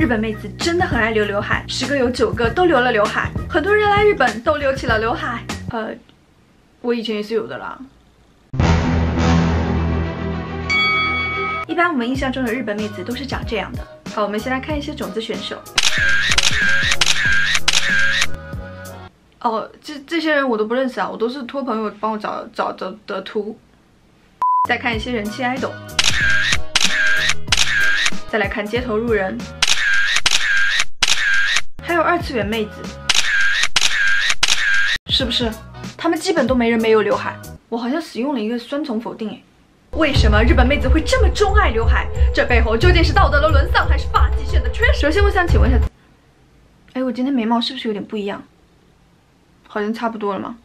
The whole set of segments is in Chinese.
日本妹子真的很爱留刘海，十个有九个都留了刘海。很多人来日本都留起了刘海。呃，我以前也是有的啦。一般我们印象中的日本妹子都是长这样的。好，我们先来看一些种子选手。哦，这这些人我都不认识啊，我都是托朋友帮我找找的的图。再看一些人气 idol，再来看街头路人，二次元妹子，是不是？他们基本都没人没有刘海。我好像使用了一个双重否定诶。为什么日本妹子会这么钟爱刘海？这背后究竟是道德的沦丧，还是发际线的缺失？首先，我想请问一下，哎，我今天眉毛是不是有点不一样？好像差不多了吗？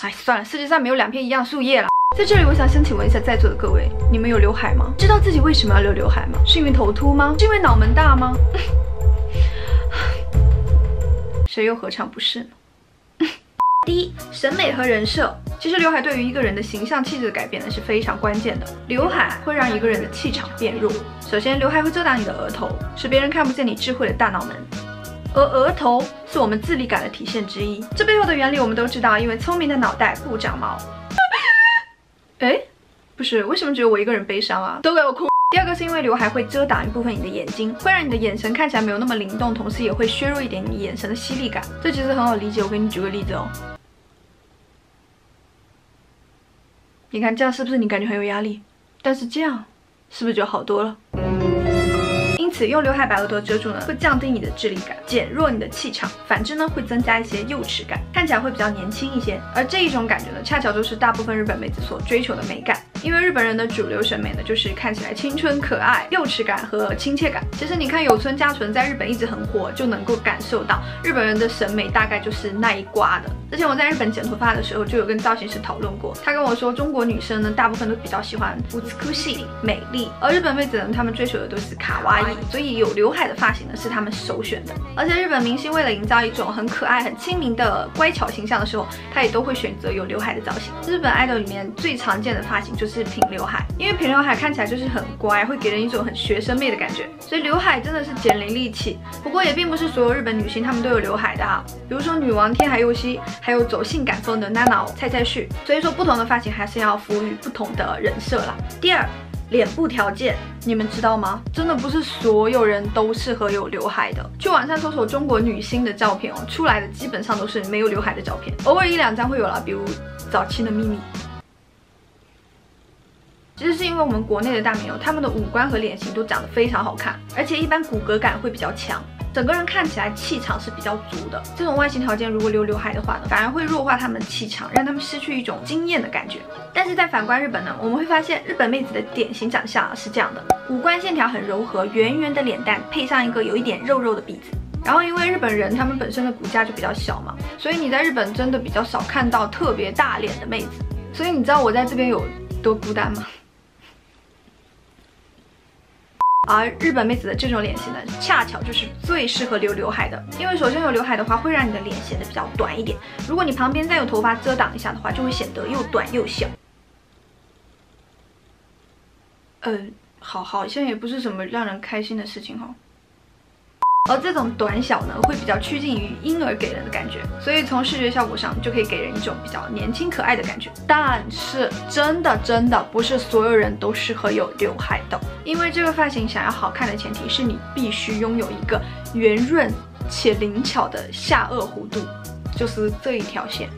哎，算了，世界上没有两片一样树叶了。在这里，我想先请问一下在座的各位，你们有刘海吗？知道自己为什么要留刘海吗？是因为头秃吗？是因为脑门大吗？谁又何尝不是呢？第一，审美和人设。其实刘海对于一个人的形象气质的改变呢是非常关键的。刘海会让一个人的气场变弱。首先，刘海会遮挡你的额头，使别人看不见你智慧的大脑门。而额头是我们自立感的体现之一。这背后的原理我们都知道，因为聪明的脑袋不长毛。哎，不是，为什么只有我一个人悲伤啊？都给我哭。第二个是因为刘海会遮挡一部分你的眼睛，会让你的眼神看起来没有那么灵动，同时也会削弱一点你眼神的犀利感。这其实很好理解，我给你举个例子哦。你看这样是不是你感觉很有压力？但是这样是不是就好多了？因此用刘海把额头遮住呢，会降低你的智力感，减弱你的气场；反之呢，会增加一些幼齿感，看起来会比较年轻一些。而这一种感觉呢，恰巧就是大部分日本妹子所追求的美感。因为日本人的主流审美呢，就是看起来青春可爱、幼稚感和亲切感。其实你看有村架纯在日本一直很火，就能够感受到日本人的审美大概就是那一挂的。之前我在日本剪头发的时候，就有跟造型师讨论过，他跟我说，中国女生呢，大部分都比较喜欢乌兹库系美丽，而日本妹子呢，她们追求的都是卡哇伊，所以有刘海的发型呢，是她们首选的。而且日本明星为了营造一种很可爱、很亲民的乖巧形象的时候，他也都会选择有刘海的造型。日本 idol 里面最常见的发型就是。是平刘海，因为平刘海看起来就是很乖，会给人一种很学生妹的感觉，所以刘海真的是减龄利器。不过也并不是所有日本女星她们都有刘海的哈，比如说女王天海佑希，还有走性感风的 Nana 蔡蔡旭。所以说不同的发型还是要服务于不同的人设啦。第二，脸部条件，你们知道吗？真的不是所有人都适合有刘海的。去网上搜索中国女星的照片哦，出来的基本上都是没有刘海的照片，偶尔一两张会有了，比如早期的秘密。其实是因为我们国内的大美友，他们的五官和脸型都长得非常好看，而且一般骨骼感会比较强，整个人看起来气场是比较足的。这种外形条件如果留刘海的话呢，反而会弱化他们的气场，让他们失去一种惊艳的感觉。但是在反观日本呢，我们会发现日本妹子的典型长相是这样的，五官线条很柔和，圆圆的脸蛋配上一个有一点肉肉的鼻子。然后因为日本人他们本身的骨架就比较小嘛，所以你在日本真的比较少看到特别大脸的妹子。所以你知道我在这边有多孤单吗？而日本妹子的这种脸型呢，恰巧就是最适合留刘海的，因为首先有刘海的话，会让你的脸显得比较短一点。如果你旁边再有头发遮挡一下的话，就会显得又短又小。呃，好，好像也不是什么让人开心的事情哈。而这种短小呢，会比较趋近于婴儿给人的感觉，所以从视觉效果上就可以给人一种比较年轻可爱的感觉。但是真的真的不是所有人都适合有刘海的，因为这个发型想要好看的前提是你必须拥有一个圆润且灵巧的下颚弧度，就是这一条线。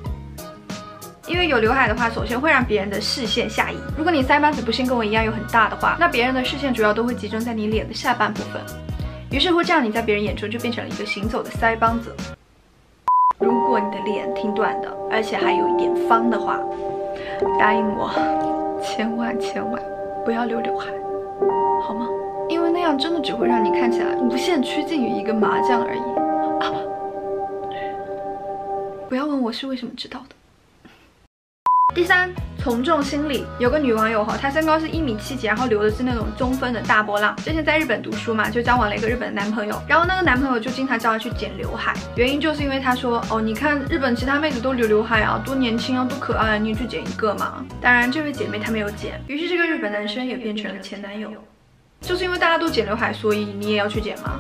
因为有刘海的话，首先会让别人的视线下移。如果你腮帮子不幸跟我一样有很大的话，那别人的视线主要都会集中在你脸的下半部分。于是乎，这样你在别人眼中就变成了一个行走的腮帮子。如果你的脸挺短的，而且还有一点方的话，答应我，千万千万不要留刘海，好吗？因为那样真的只会让你看起来无限趋近于一个麻将而已。啊！不要问我是为什么知道的。第三，从众心理。有个女网友哈，她身高是一米七几，然后留的是那种中分的大波浪。之前在日本读书嘛，就交往了一个日本男朋友，然后那个男朋友就经常叫她去剪刘海，原因就是因为他说，哦，你看日本其他妹子都留刘海啊，多年轻啊，多可爱啊，你去剪一个嘛。当然，这位姐妹她没有剪，于是这个日本男生也变成了前男友。就是因为大家都剪刘海，所以你也要去剪吗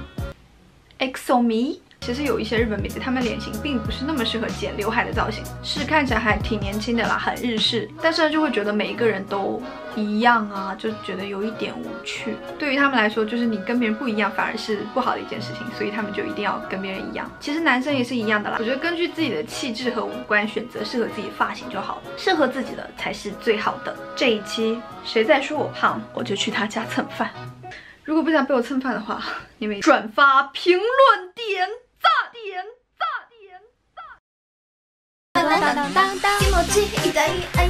？，EXO me。其实有一些日本妹子，她们脸型并不是那么适合剪刘海的造型，是看起来还挺年轻的啦，很日式。但是呢，就会觉得每一个人都一样啊，就觉得有一点无趣。对于他们来说，就是你跟别人不一样，反而是不好的一件事情，所以他们就一定要跟别人一样。其实男生也是一样的啦，我觉得根据自己的气质和五官选择适合自己发型就好了，适合自己的才是最好的。这一期谁在说我胖，我就去他家蹭饭。如果不想被我蹭饭的话，你们转发、评论、点赞点赞。